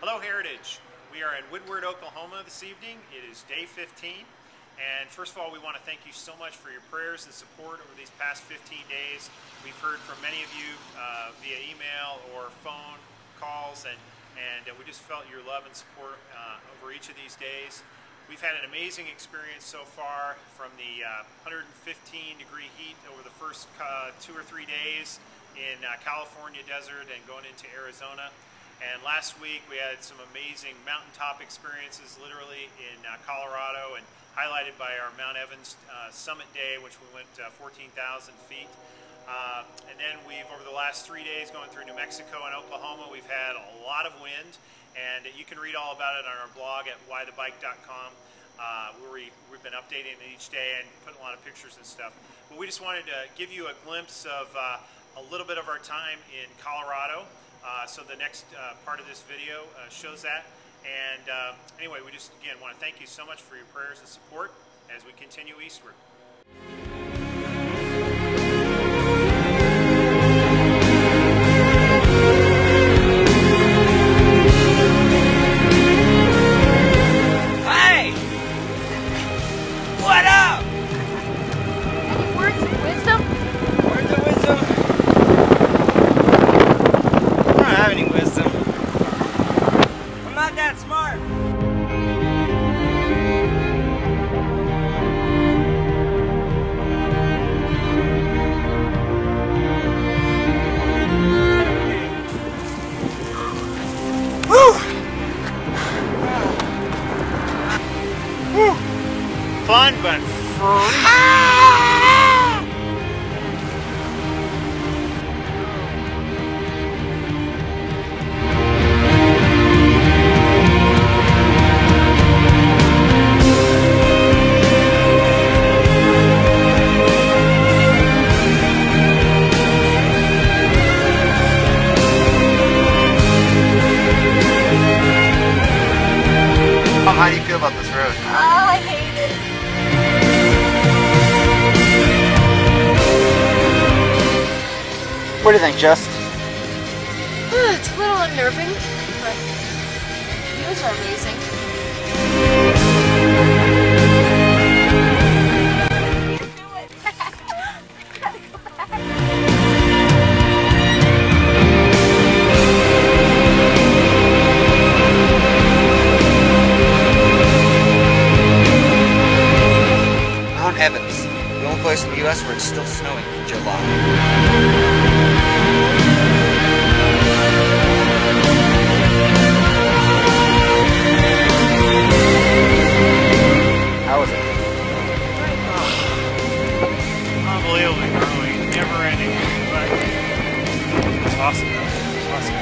Hello Heritage. We are in Woodward, Oklahoma this evening. It is day 15. And first of all, we want to thank you so much for your prayers and support over these past 15 days. We've heard from many of you uh, via email or phone calls, and, and we just felt your love and support uh, over each of these days. We've had an amazing experience so far from the uh, 115 degree heat over the first uh, two or three days in uh, California desert and going into Arizona. And last week we had some amazing mountaintop experiences literally in uh, Colorado and highlighted by our Mount Evans uh, Summit Day, which we went uh, 14,000 feet. Uh, and then we've, over the last three days, going through New Mexico and Oklahoma, we've had a lot of wind. And you can read all about it on our blog at whythebike.com. Uh, where we, we've been updating it each day and putting a lot of pictures and stuff. But we just wanted to give you a glimpse of uh, a little bit of our time in Colorado. Uh, so the next uh, part of this video uh, shows that. And um, anyway, we just, again, want to thank you so much for your prayers and support as we continue eastward. Fun, but How ah! What do you think, Just? Ah, it's a little unnerving, but views are amazing. Mount Evans, the only place in the U.S. where it's still snowing in July. Awesome. It's awesome.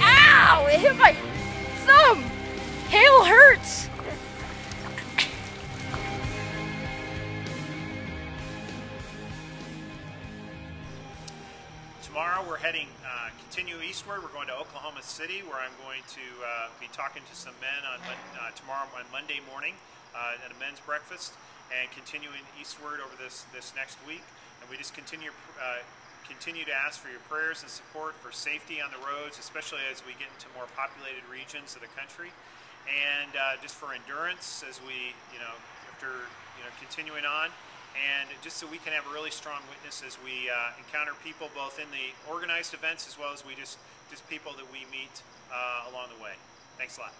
Ow! It hit my thumb! Hail hurts! Tomorrow we're heading, uh, continue eastward. We're going to Oklahoma City where I'm going to uh, be talking to some men on uh, tomorrow on Monday morning uh, at a men's breakfast and continuing eastward over this, this next week. And we just continue, uh, continue to ask for your prayers and support for safety on the roads, especially as we get into more populated regions of the country. And uh, just for endurance as we, you know, after, you know, continuing on and just so we can have a really strong witness as we uh, encounter people both in the organized events as well as we just just people that we meet uh, along the way. Thanks a lot.